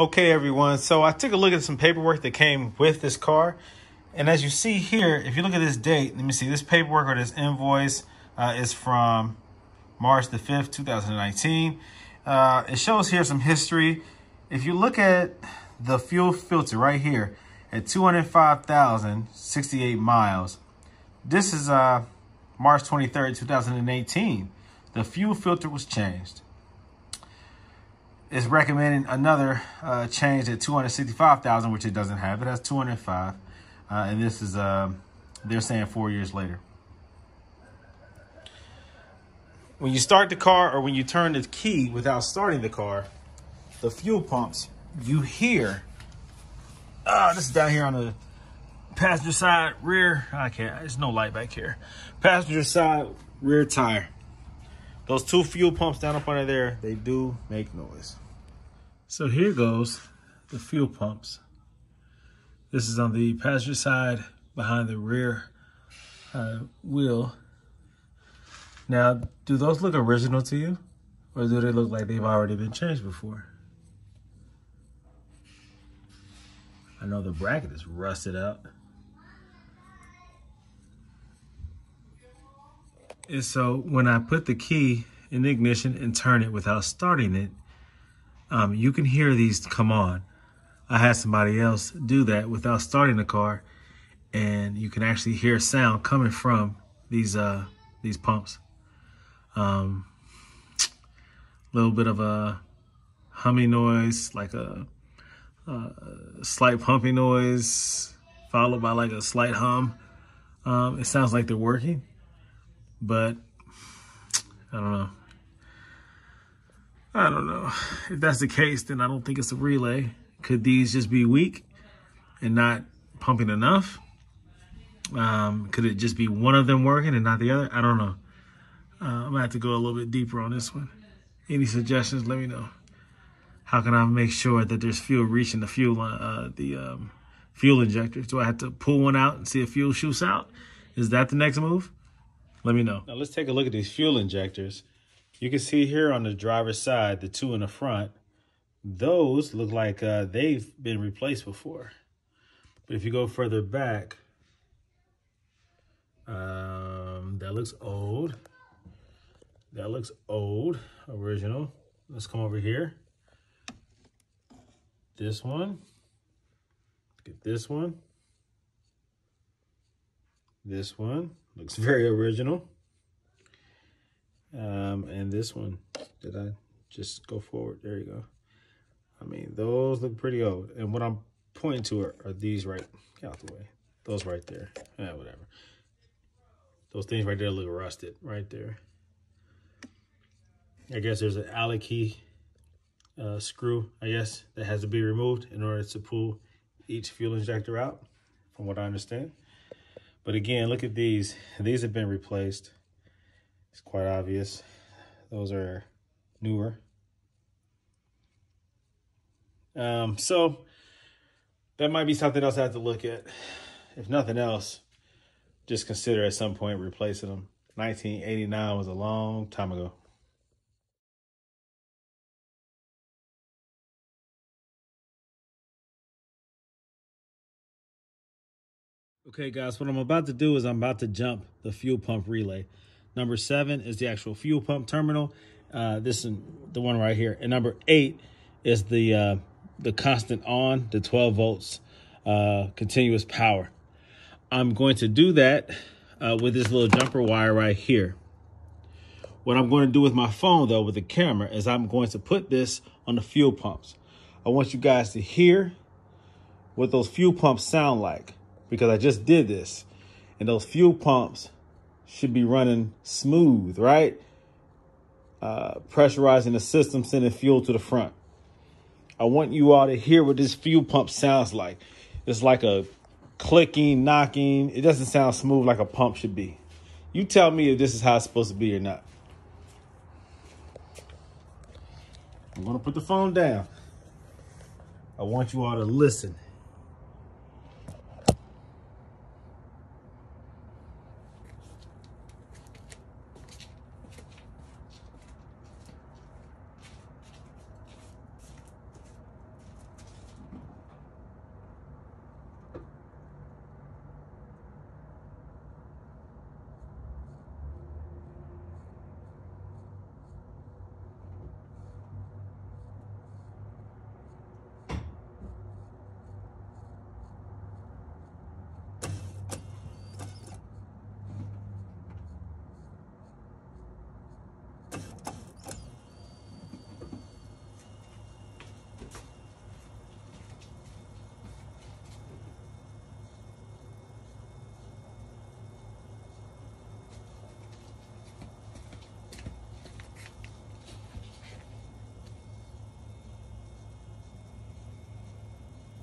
Okay, everyone. So I took a look at some paperwork that came with this car. And as you see here, if you look at this date, let me see, this paperwork or this invoice uh, is from March the 5th, 2019. Uh, it shows here some history. If you look at the fuel filter right here at 205,068 miles, this is uh, March 23rd, 2018. The fuel filter was changed is recommending another uh, change at 265,000, which it doesn't have. It has 205. Uh, and this is, uh, they're saying four years later. When you start the car or when you turn the key without starting the car, the fuel pumps, you hear, ah, this is down here on the passenger side rear. I can't, there's no light back here. Passenger side rear tire. Those two fuel pumps down up under there, they do make noise. So here goes the fuel pumps. This is on the passenger side behind the rear uh, wheel. Now, do those look original to you? Or do they look like they've already been changed before? I know the bracket is rusted out. And so when I put the key in the ignition and turn it without starting it, um, you can hear these come on. I had somebody else do that without starting the car, and you can actually hear sound coming from these uh, these pumps. Um, a little bit of a humming noise, like a, a slight pumping noise, followed by like a slight hum. Um, it sounds like they're working. But I don't know. I don't know. If that's the case, then I don't think it's a relay. Could these just be weak and not pumping enough? Um, could it just be one of them working and not the other? I don't know. Uh, I'm gonna have to go a little bit deeper on this one. Any suggestions? Let me know. How can I make sure that there's fuel reaching the fuel uh, the um, fuel injectors? Do I have to pull one out and see if fuel shoots out? Is that the next move? Let me know. Now let's take a look at these fuel injectors. You can see here on the driver's side, the two in the front, those look like uh, they've been replaced before. But if you go further back, um, that looks old. That looks old, original. Let's come over here. This one. Get this one. This one. Looks very original. Um, and this one, did I just go forward? There you go. I mean, those look pretty old. And what I'm pointing to are, are these right, get out the way. Those right there. Yeah, whatever. Those things right there look rusted right there. I guess there's an Allen key uh, screw, I guess, that has to be removed in order to pull each fuel injector out, from what I understand. But again, look at these. These have been replaced. It's quite obvious. Those are newer. Um, so that might be something else I have to look at. If nothing else, just consider at some point replacing them. 1989 was a long time ago. Okay, guys, what I'm about to do is I'm about to jump the fuel pump relay. Number seven is the actual fuel pump terminal. Uh, this is the one right here. And number eight is the uh, the constant on, the 12 volts uh, continuous power. I'm going to do that uh, with this little jumper wire right here. What I'm going to do with my phone, though, with the camera, is I'm going to put this on the fuel pumps. I want you guys to hear what those fuel pumps sound like because I just did this. And those fuel pumps should be running smooth, right? Uh, pressurizing the system, sending fuel to the front. I want you all to hear what this fuel pump sounds like. It's like a clicking, knocking. It doesn't sound smooth like a pump should be. You tell me if this is how it's supposed to be or not. I'm going to put the phone down. I want you all to listen.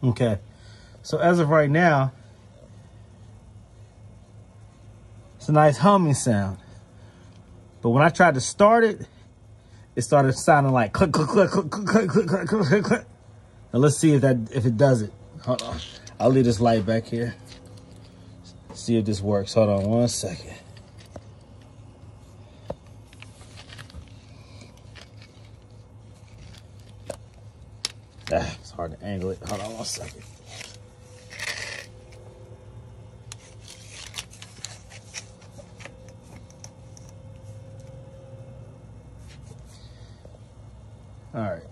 Okay. So as of right now, it's a nice humming sound. But when I tried to start it, it started sounding like click, click, click, click, click, click, click, click, click, click. Now let's see if that if it does it. Hold on. I'll leave this light back here. See if this works. Hold on one second. Ah, it's hard to angle it. Hold on one second. All right.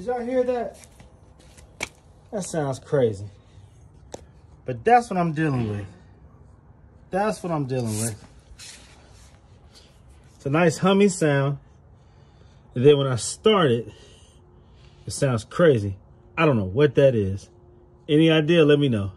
Did y'all hear that? That sounds crazy. But that's what I'm dealing with. That's what I'm dealing with. It's a nice humming sound. And then when I start it, it sounds crazy. I don't know what that is. Any idea? Let me know.